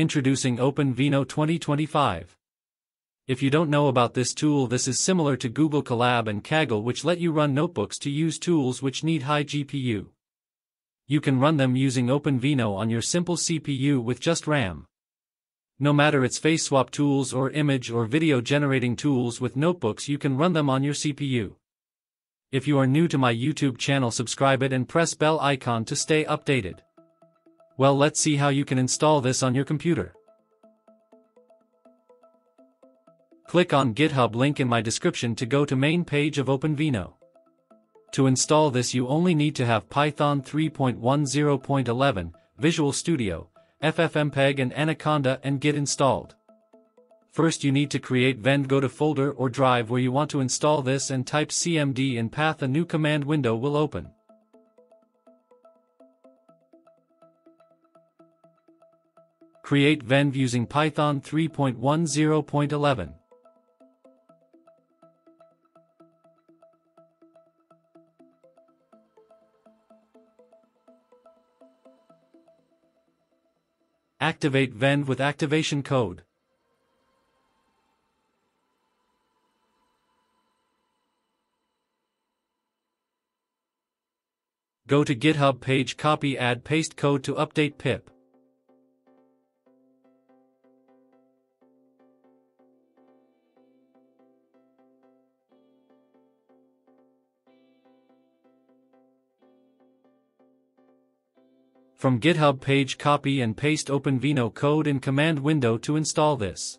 Introducing OpenVINO 2025. If you don't know about this tool this is similar to Google Colab and Kaggle which let you run notebooks to use tools which need high GPU. You can run them using OpenVINO on your simple CPU with just RAM. No matter it's face swap tools or image or video generating tools with notebooks you can run them on your CPU. If you are new to my YouTube channel subscribe it and press bell icon to stay updated. Well let's see how you can install this on your computer. Click on GitHub link in my description to go to main page of OpenVINO. To install this you only need to have Python 3.10.11, Visual Studio, FFmpeg and Anaconda and Git installed. First you need to create Venv go to folder or drive where you want to install this and type cmd in path a new command window will open. Create Venv using Python 3.10.11. Activate Venv with activation code. Go to GitHub page copy add paste code to update pip. From GitHub page copy and paste OpenVINO code in command window to install this.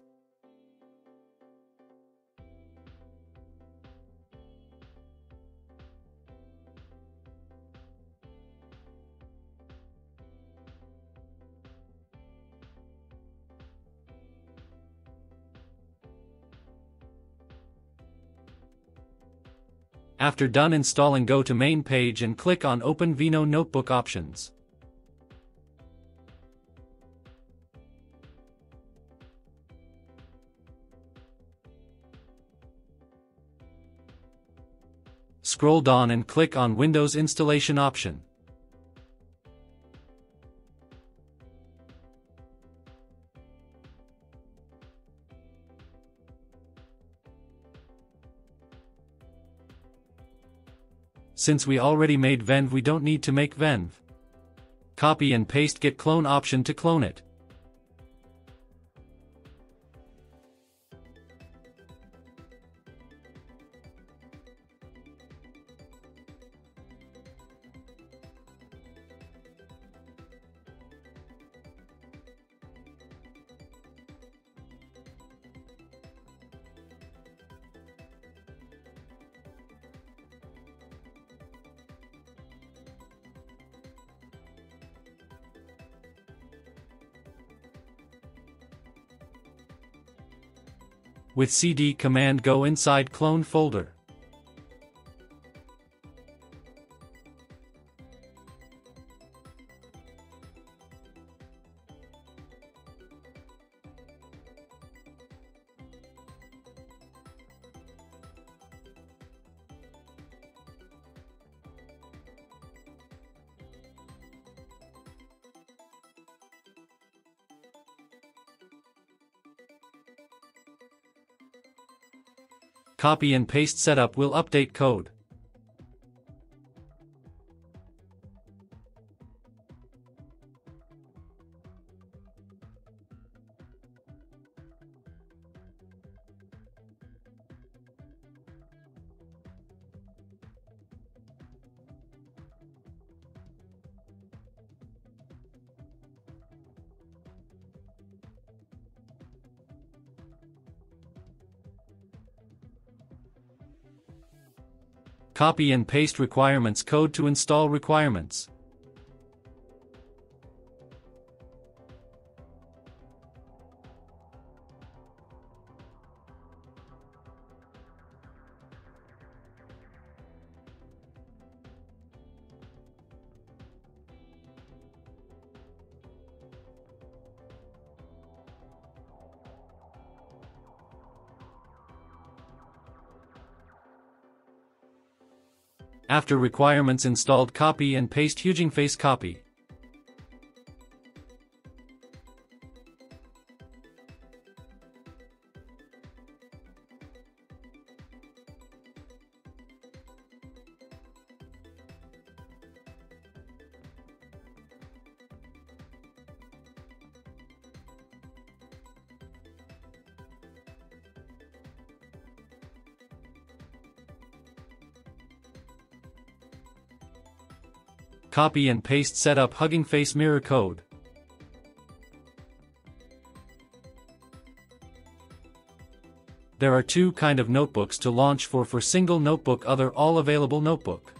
After done installing go to main page and click on OpenVINO Notebook options. Scroll down and click on Windows Installation option. Since we already made Venv we don't need to make Venv. Copy and paste git clone option to clone it. With cd command go inside clone folder. Copy and paste setup will update code. Copy and paste requirements code to install requirements. After requirements installed copy and paste Hugging Face copy. Copy and paste setup Hugging Face mirror code. There are two kind of notebooks to launch for for single notebook other all available notebook.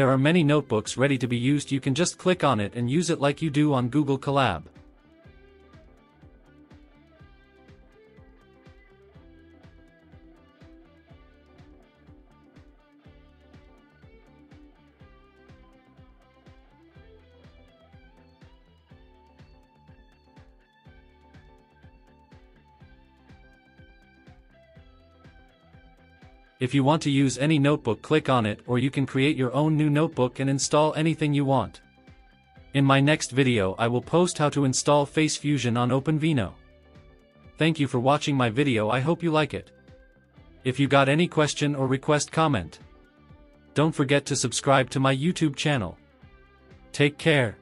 There are many notebooks ready to be used you can just click on it and use it like you do on Google Colab. If you want to use any notebook click on it or you can create your own new notebook and install anything you want. In my next video I will post how to install Face Fusion on OpenVINO. Thank you for watching my video I hope you like it. If you got any question or request comment. Don't forget to subscribe to my YouTube channel. Take care.